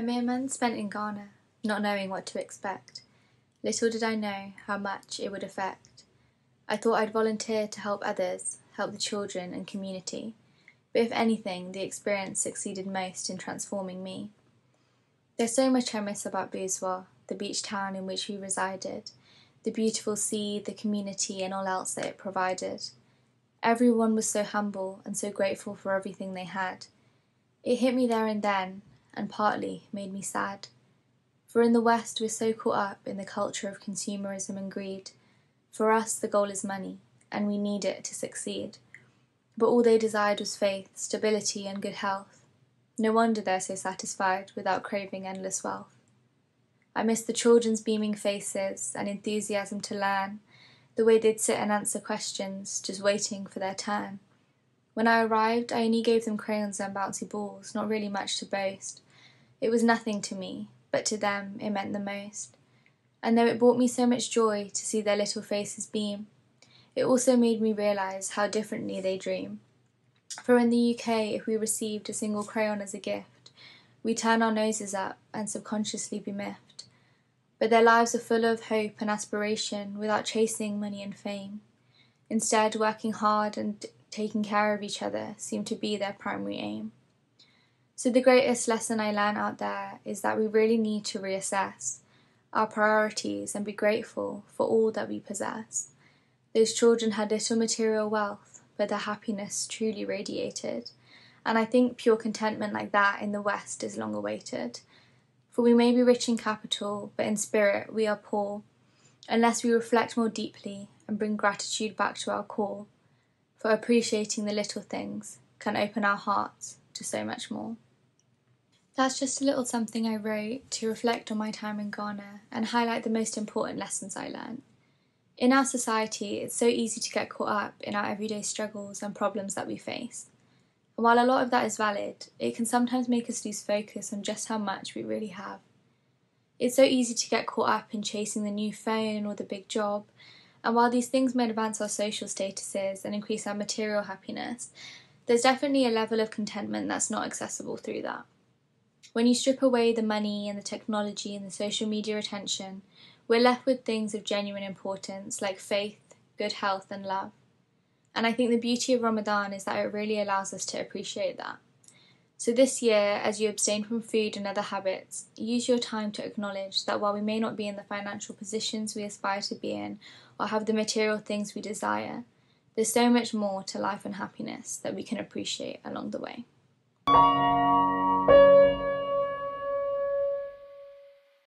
mere month spent in Ghana, not knowing what to expect. Little did I know how much it would affect. I thought I'd volunteer to help others, help the children and community, but if anything, the experience succeeded most in transforming me. There's so much I miss about Busua, the beach town in which we resided, the beautiful sea, the community, and all else that it provided. Everyone was so humble and so grateful for everything they had. It hit me there and then, and partly made me sad. For in the West, we're so caught up in the culture of consumerism and greed. For us, the goal is money, and we need it to succeed. But all they desired was faith, stability, and good health. No wonder they're so satisfied without craving endless wealth. I miss the children's beaming faces and enthusiasm to learn, the way they'd sit and answer questions, just waiting for their turn. When I arrived, I only gave them crayons and bouncy balls, not really much to boast. It was nothing to me, but to them it meant the most. And though it brought me so much joy to see their little faces beam, it also made me realise how differently they dream. For in the UK, if we received a single crayon as a gift, we turn our noses up and subconsciously be miffed. But their lives are full of hope and aspiration without chasing money and fame. Instead, working hard and taking care of each other seem to be their primary aim. So, the greatest lesson I learned out there is that we really need to reassess our priorities and be grateful for all that we possess. Those children had little material wealth, but their happiness truly radiated. And I think pure contentment like that in the West is long awaited. For we may be rich in capital, but in spirit we are poor, unless we reflect more deeply and bring gratitude back to our core. For appreciating the little things can open our hearts to so much more. That's just a little something I wrote to reflect on my time in Ghana and highlight the most important lessons I learned. In our society, it's so easy to get caught up in our everyday struggles and problems that we face. And while a lot of that is valid, it can sometimes make us lose focus on just how much we really have. It's so easy to get caught up in chasing the new phone or the big job, and while these things may advance our social statuses and increase our material happiness, there's definitely a level of contentment that's not accessible through that. When you strip away the money and the technology and the social media attention, we're left with things of genuine importance like faith, good health, and love. And I think the beauty of Ramadan is that it really allows us to appreciate that. So, this year, as you abstain from food and other habits, use your time to acknowledge that while we may not be in the financial positions we aspire to be in or have the material things we desire, there's so much more to life and happiness that we can appreciate along the way.